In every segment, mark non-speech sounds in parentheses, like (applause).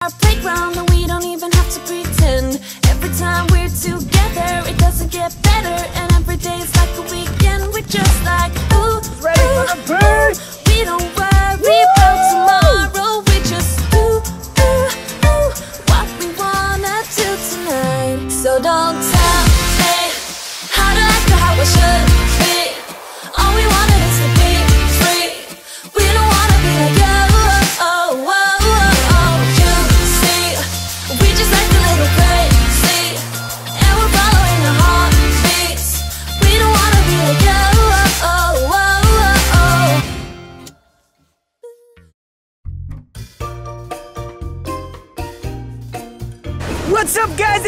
our playground and we don't even have to pretend. Every time we're together, it doesn't get better. And every day's like a weekend. We're just like, ooh, Ready for the ooh, bird? ooh. We don't worry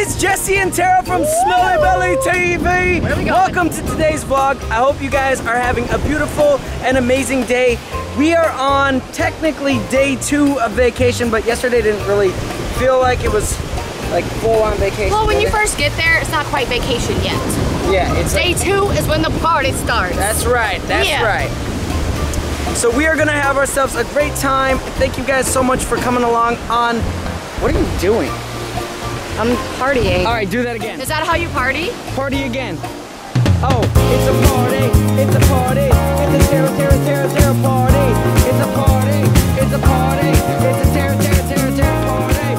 It's Jesse and Terra from Smelly Belly TV. Welcome to today's vlog. I hope you guys are having a beautiful and amazing day. We are on technically day two of vacation, but yesterday didn't really feel like it was like full on vacation. Well, when you first get there, it's not quite vacation yet. yeah, it's Day two is when the party starts. That's right. That's Yeah. right. So we are gonna have ourselves a great time. Thank you guys so much for coming along on. What are you doing? I'm partying. All right, do that again. Is that how you party? Party again. Oh, it's a party. It's a party. It's a Terra Terra Terra Terra party. It's a party. It's a party. It's a Terra Terra Terra Terra party.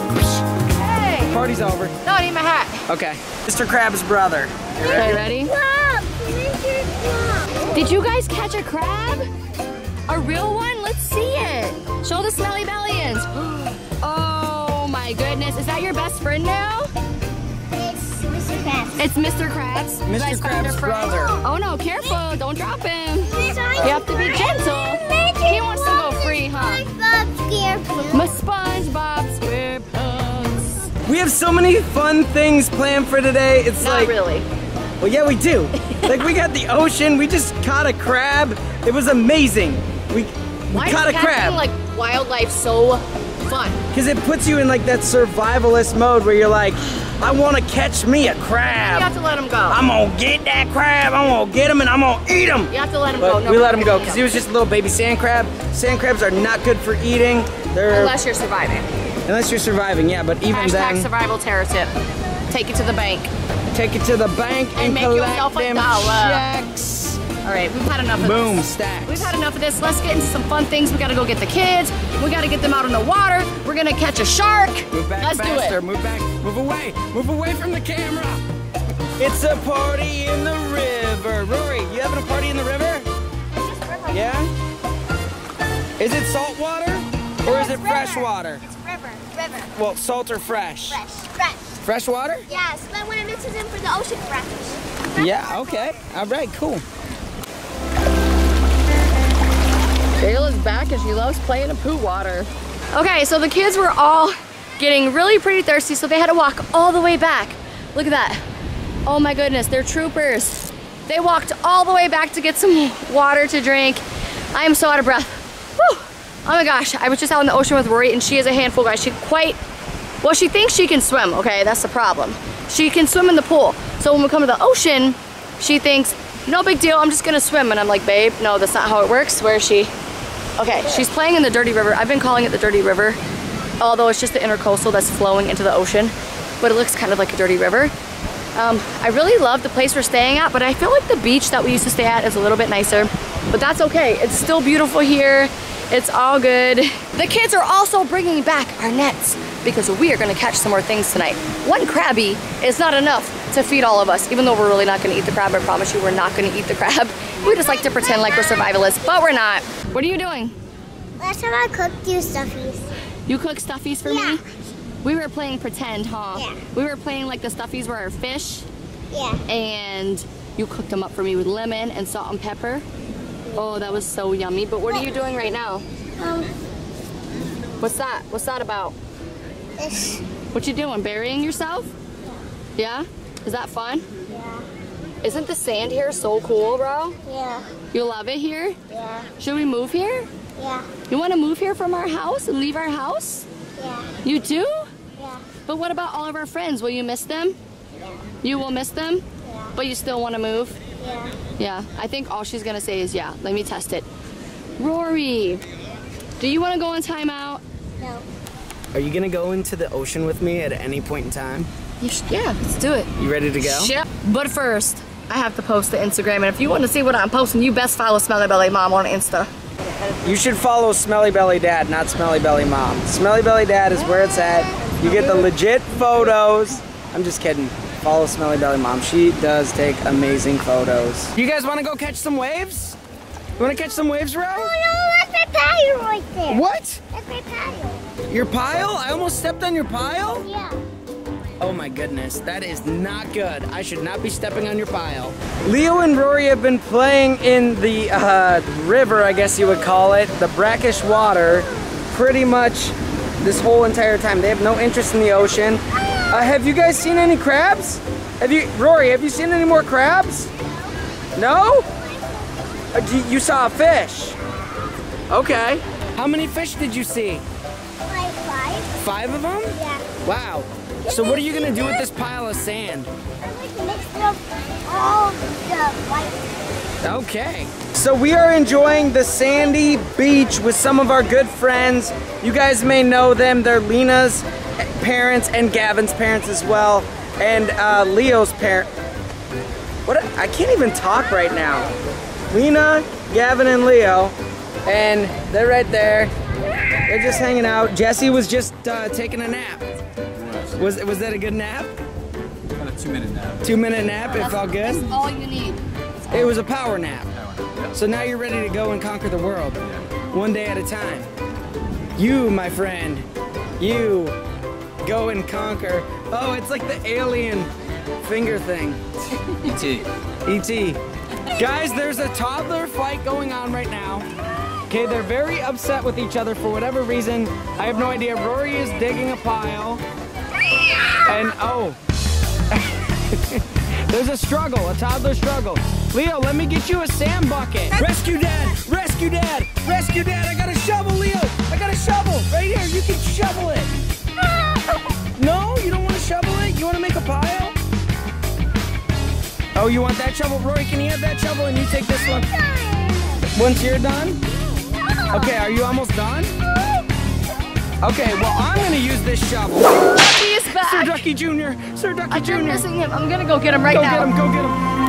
Hey! Party's over. No, I need my hat. Okay. Mr. Krabs' brother. Okay, ready? Did you guys catch a crab? A real one? Let's see it. Show the smelly. Oh my (gasps) (gasps) goodness. Is that your best friend now? It's Mr. Krabs. It's Mr. Krabs. Mr. guys Krabs' brother. Oh no, careful. Don't drop him. You You have to be gentle. He wants to go free, huh? My SpongeBob SquarePants. We have so many fun things planned for today. It's Not like, really. well, yeah, we do. (laughs) like we got the ocean. We just caught a crab. It was amazing. We, we Why caught a is catching crab. like wildlife so fun? Because it puts you in like that survivalist mode where you're like, I want to catch me a crab. You have to let him go. I'm gonna get that crab. I'm gonna get him and I'm gonna eat him. you have to let him go. No, we let him go because he was just a little baby sand crab. Sand crabs are not good for eating. They're Unless you're surviving. unless you're surviving. Yeah, but even Hashtag then, survival Terra tip. Take it to the bank. take it to the bank and, And make collect yourself a them dollar. checks. All right, we've had enough of Boom, this. stacks. We've had enough of this. Let's get into some fun things. We gotta go get the kids. We gotta get them out in the water. We're gonna catch a shark. Move back Let's faster. do it. Move back. Move away. Move away from the camera. It's a party in the river. Rory, you having a party in the river? Yeah? Is it salt water or is it fresh water? It's river, river, Well, salt or fresh? fresh, fresh. Fresh water? Yes, but when it mixes in for the ocean fresh. Yeah, okay. All right, cool. Jayla's back and she loves playing in poo water. Okay, so the kids were all getting really pretty thirsty, so they had to walk all the way back. Look at that. Oh my goodness, they're troopers. They walked all the way back to get some water to drink. I am so out of breath. Whew. Oh my gosh, I was just out in the ocean with Rory and she is a handful, guys. She quite, well, she thinks she can swim, okay? That's the problem. She can swim in the pool. So when we come to the ocean, she thinks, no big deal, I'm just gonna swim. And I'm like, babe, no, that's not how it works. Where is she? Okay, she's playing in the dirty river. I've been calling it the dirty river, although it's just the intercoastal that's flowing into the ocean, but it looks kind of like a dirty river. Um, I really love the place we're staying at, but I feel like the beach that we used to stay at is a little bit nicer, but that's okay. It's still beautiful here. It's all good. The kids are also bringing back our nets because we are gonna catch some more things tonight. One crabby is not enough to feed all of us, even though we're really not gonna eat the crab. I promise you, we're not gonna eat the crab. (laughs) We just like to pretend like we're survivalists, but we're not. What are you doing? Last time I cooked you stuffies. You cook stuffies for Yeah. me? We were playing pretend, huh? Yeah. We were playing like the stuffies were our fish, Yeah. and you cooked them up for me with lemon and salt and pepper. Oh, that was so yummy. But what are you doing right now? Um, What's that? What's that about? this. What you doing? Burying yourself? Yeah? Is that fun? Yeah. Isn't the sand here so cool, bro? Yeah. You love it here? Yeah. Should we move here? Yeah. You want to move here from our house and leave our house? Yeah. You do? Yeah. But what about all of our friends? Will you miss them? Yeah. You will miss them? Yeah. But you still want to move? Yeah. Yeah. I think all she's going to say is yeah. Let me test it. Rory, do you want to go on timeout? No. Are you gonna go into the ocean with me at any point in time? Yeah, let's do it. You ready to go? Yep. But first, I have to post to Instagram, and if you want to see what I'm posting, you best follow Smelly Belly Mom on Insta. You should follow Smelly Belly Dad, not Smelly Belly Mom. Smelly Belly Dad is where it's at. You get the legit photos. I'm just kidding. Follow Smelly Belly Mom. She does take amazing photos. You guys want to go catch some waves? You want to catch some waves, Ro? Oh no, that's my pile right there. What? That's my pile. Your pile? I almost stepped on your pile? Yeah. Oh my goodness, that is not good. I should not be stepping on your pile. Leo and Rory have been playing in the uh, river, I guess you would call it, the brackish water, pretty much this whole entire time. They have no interest in the ocean. Uh, have you guys seen any crabs? Have you, Rory, have you seen any more crabs? No? Uh, you- you saw a fish. Okay. How many fish did you see? Like five? Five of them? Yeah. Wow. So what are you gonna do with this pile of sand? Okay. So we are enjoying the sandy beach with some of our good friends. You guys may know them. They're Lena's parents and Gavin's parents as well, and uh, Leo's parent. What? I can't even talk right now. Lena, Gavin, and Leo, and they're right there. They're just hanging out. Jesse was just uh, taking a nap. Was was that a good nap? About a two minute nap. Two minute nap. It felt good. That's all you need. It was a power nap. So now you're ready to go and conquer the world, one day at a time. You, my friend, you go and conquer. Oh, it's like the alien finger thing. E.T. E.T. Guys, there's a toddler fight going on right now. Okay, they're very upset with each other for whatever reason. I have no idea. Rory is digging a pile. And oh, (laughs) there's a struggle, a toddler struggle. Leo, let me get you a sand bucket. (laughs) Rescue dad, rescue dad, rescue dad. I got a shovel, Leo. I got a shovel right here. You can shovel it. (laughs) No, you don't want to shovel it? You want to make a pile? Oh, you want that shovel? Rory, can you have that shovel and you take this one? Once you're done? Okay, are you almost done? Okay, well, I'm gonna use this shovel. Is Sir. Ducky Jr., Sir Ducky Jr. Jr. missing him. I'm gonna go get him right Go now. Go get him, go get him.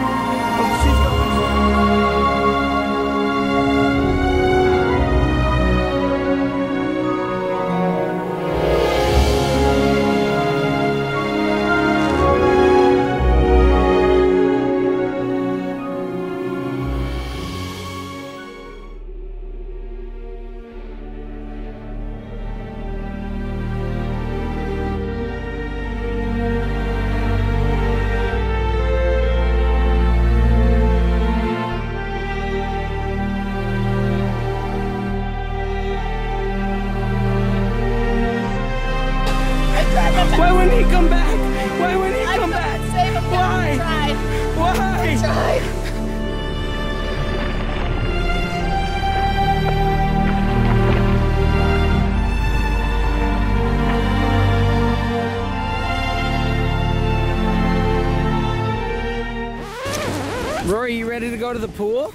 Go to the pool?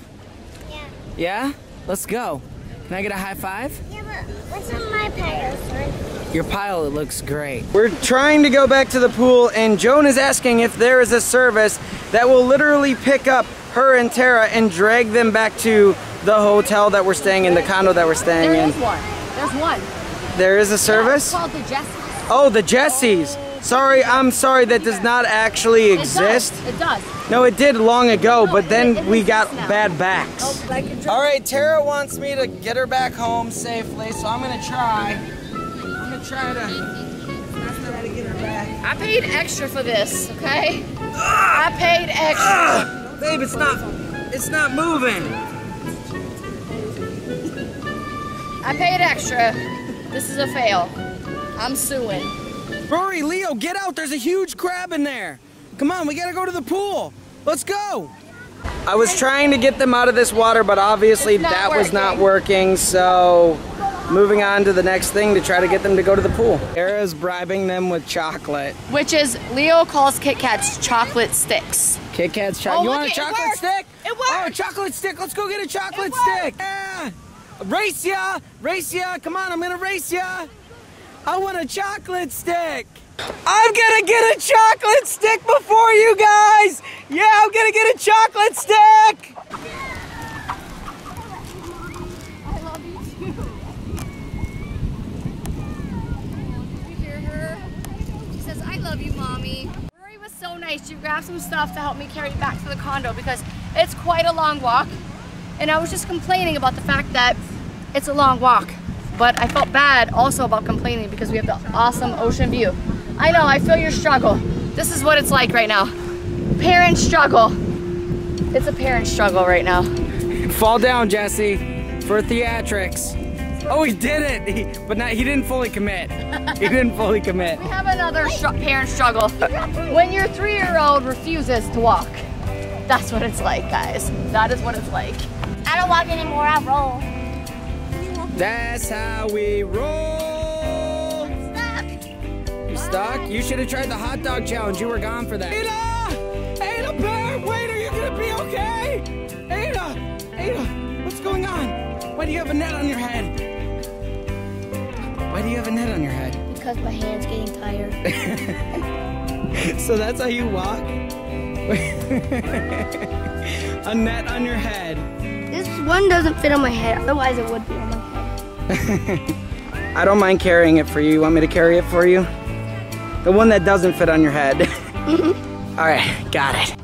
Yeah. Yeah? Let's go. Can I get a high five? Yeah, but what's on my pile, son? Your pile it looks great. We're trying to go back to the pool and Joan is asking if there is a service that will literally pick up her and Terra and drag them back to the hotel that we're staying in, the condo that we're staying There in. is one. There's one. There is a It's service? called the Jesse. Oh, the Jessies. Sorry, I'm sorry that does not actually It exist. does. It does. No, it did long ago, No, but then it we got now. bad backs. Oh, like All right, Terra wants me to get her back home safely, so I'm gonna try. I'm gonna try to, I'm try to get her back. I paid extra for this, okay? I paid extra. Ah, babe, it's not, it's not moving. I paid extra. This is a fail. I'm suing. Rory, Leo, get out. There's a huge crab in there. Come on, we gotta go to the pool. Let's go. I was trying to get them out of this water, but obviously It's not that was not working. working, so moving on to the next thing to try to get them to go to the pool. Terra's bribing them with chocolate. Which is, Leo calls Kit Kats chocolate sticks. Kit Kat's chocolate. Oh, you look, want a chocolate worked. stick? It worked. Oh, a chocolate stick. Let's go get a chocolate stick. Yeah. Race ya, race ya. Come on, I'm gonna race ya. I want a chocolate stick. I'm gonna get a chocolate stick before you guys. Yeah, I'm gonna get a chocolate stick. I love you too. You hear her? She says, I love you, mommy. Rory was so nice. She grabbed some stuff to help me carry back to the condo because it's quite a long walk. And I was just complaining about the fact that it's a long walk. But I felt bad also about complaining because we have the awesome ocean view. I know, I feel your struggle. This is what it's like right now. Parent struggle. It's a parent struggle right now. Fall down, Jesse, for theatrics. Oh, he did it, he, but not, he didn't fully commit. He (laughs) didn't fully commit. We have another str- parent struggle. When your three-year-old refuses to walk, that's what it's like, guys. That is what it's like. I don't walk anymore, I roll. That's how we roll. You stuck? You should have tried the hot dog challenge. You were gone for that. Ada! Ada Bear, wait, are you gonna be okay? Ada! Ada, what's going on? Why do you have a net on your head? Why do you have a net on your head? Because my hand's getting tired. (laughs) So that's how you walk? (laughs) a net on your head. This one doesn't fit on my head, otherwise it would be on my head. (laughs) I don't mind carrying it for you. You want me to carry it for you? The one that doesn't fit on your head. (laughs) Mm-hmm. All right, got it.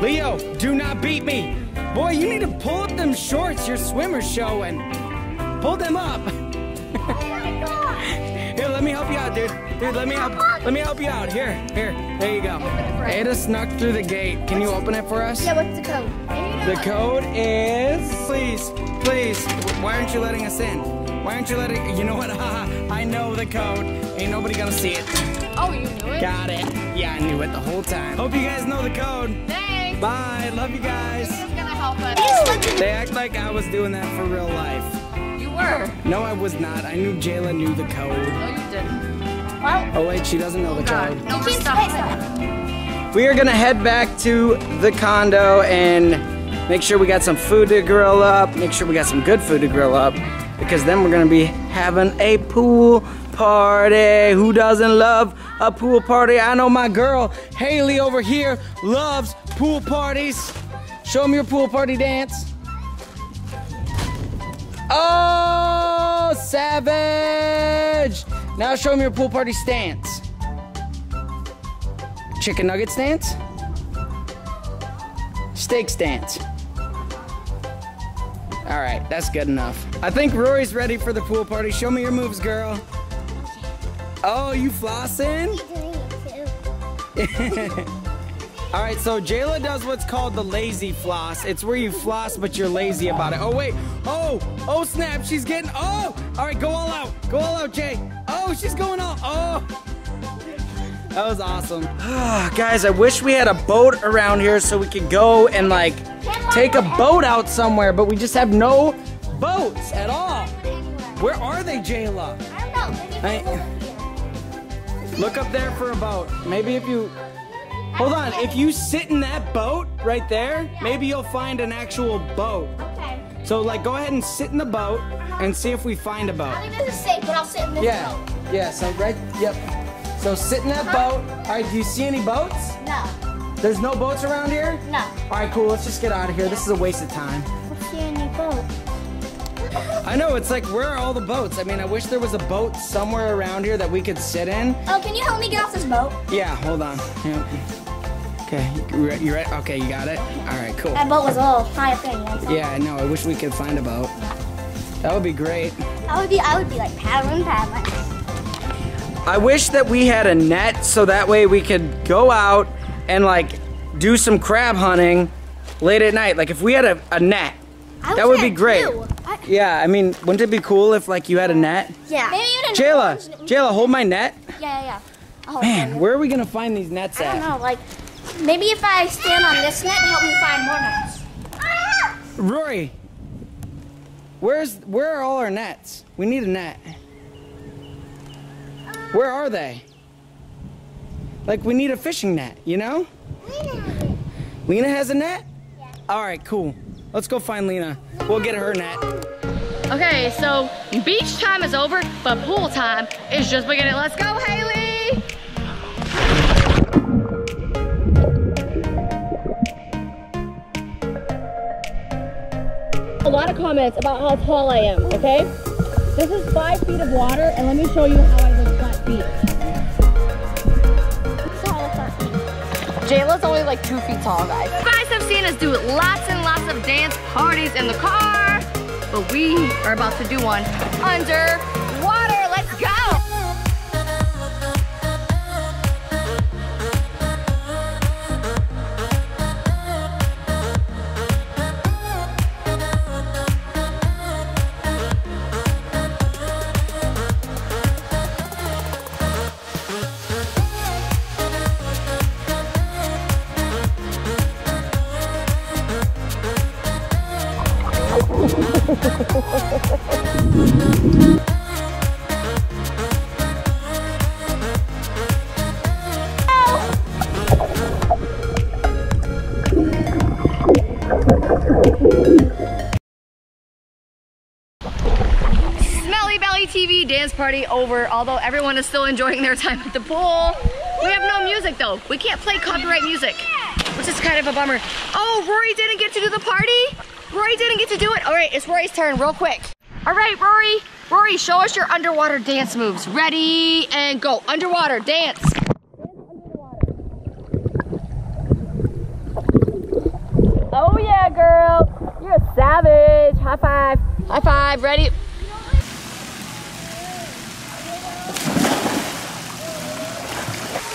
Leo, do not beat me. Boy, you need to pull up them shorts your swimmer's showing. Pull them up. (laughs) out, dude. Dude, let me help. Let me help you out. Here, here. There you go. Ada snuck through the gate. Can you open it for us? Yeah, what's the code? The code is. Please, please. Why aren't you letting us in? Why aren't you letting? You know what? (laughs) I know the code. Ain't nobody gonna see it. Oh, you knew it? Got it. Yeah, I knew it the whole time. Hope you guys know the code. Thanks. Bye. Love you guys. This is gonna help us. They act like I was doing that for real life. You were. No, I was not. I knew Jayla knew the code. No, you didn't. Oh wait, she doesn't know the God. code. No, we're stuck. We are gonna head back to the condo and make sure we got some food to grill up. Make sure we got some good food to grill up because then we're gonna be having a pool party. Who doesn't love a pool party? I know my girl Haley over here loves pool parties. Show me your pool party dance. Oh, savage! Now show me your pool party stance. Chicken nugget stance? Steak stance. All right, that's good enough. I think Rory's ready for the pool party. Show me your moves, girl. Oh, you flossing? (laughs) All right, so Jayla does what's called the lazy floss. It's where you floss, but you're lazy about it. Oh, wait. Oh, oh, snap. She's getting, oh. All right, go all out. Go all out, Jay. Oh, she's going all, oh. That was awesome. (sighs) Guys, I wish we had a boat around here so we could go and like take a boat out somewhere, but we just have no boats at all. Where are they, Jayla? I don't know. I- Look up there for a boat. Maybe if you hold on, if you sit in that boat right there, maybe you'll find an actual boat. Okay. So like, go ahead and sit in the boat uh-huh. and see if we find a boat. I think this is safe, but I'll sit in this Yeah, boat. yeah. So right, yep. So sit in that boat. All right. Do you see any boats? No, There's no boats around here. no. All right, cool. Let's just get out of here. This is a waste of time. Let's see any boat. I know. It's like, where are all the boats? I mean, I wish there was a boat somewhere around here that we could sit in. Oh, can you help me get off this boat? Yeah, hold on. Yeah. Okay, you re- you ready? Okay, you got it? All right, cool. That boat was a little high up there. You know? Yeah, I know. I wish we could find a boat. That would be great. I would be, I would be like paddling, paddling. I wish that we had a net so that way we could go out and like do some crab hunting late at night. Like if we had a, a net, I that would be great. two. I- Yeah, I mean, wouldn't it be cool if like you had a net? Yeah. Maybe even Jayla, Jayla, hold my net. Yeah, yeah, yeah. Oh, Man, where are we gonna find these nets I don't at? know. Like, maybe if I stand on this net, help me find more nets. Rory, where's where are all our nets? We need a net. Where are they? Like we need a fishing net, you know? Lena Lena has a net? Yeah. All right, cool. Let's go find Lena. We'll get her net. Okay, so beach time is over, but pool time is just beginning. Let's go, Haley! A lot of comments about how tall I am, okay? This is five feet of water, and let me show you how I look flat feet. Jayla's only like two feet tall, guys. You guys have seen us do lots and lots of dance parties in the car, but we are about to do one under Smelly Belly TV dance party over, although everyone is still enjoying their time at the pool. We have no music though. We can't play copyright music, which is kind of a bummer. Oh, Rory didn't get to do the party? Rory didn't get to do it? All right, it's Rory's turn real quick. All right, Rory. Rory, show us your underwater dance moves. Ready and go. Underwater dance. Oh yeah, girl. You're a savage. High five. High five. Ready?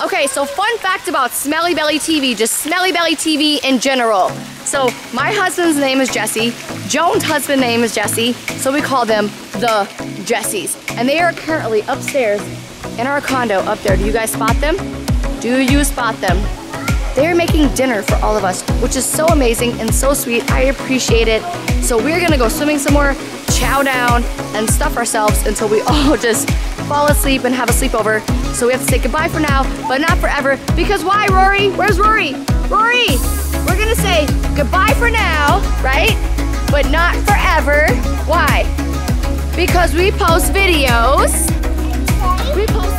Okay, so fun fact about Smelly Belly TV, just Smelly Belly TV in general. So my husband's name is Jesse, Joan's husband's name is Jesse, so we call them the Jessies. And they are currently upstairs in our condo up there. Do you guys spot them? Do you spot them? They're making dinner for all of us, which is so amazing and so sweet. I appreciate it. So we're gonna go swimming some more, chow down, and stuff ourselves until we (laughs) all just fall asleep and have a sleepover. So we have to say goodbye for now, but not forever. Because why, Rory? Where's Rory? Rory! We're gonna say goodbye for now, right? But not forever. Why? Because we post videos. We post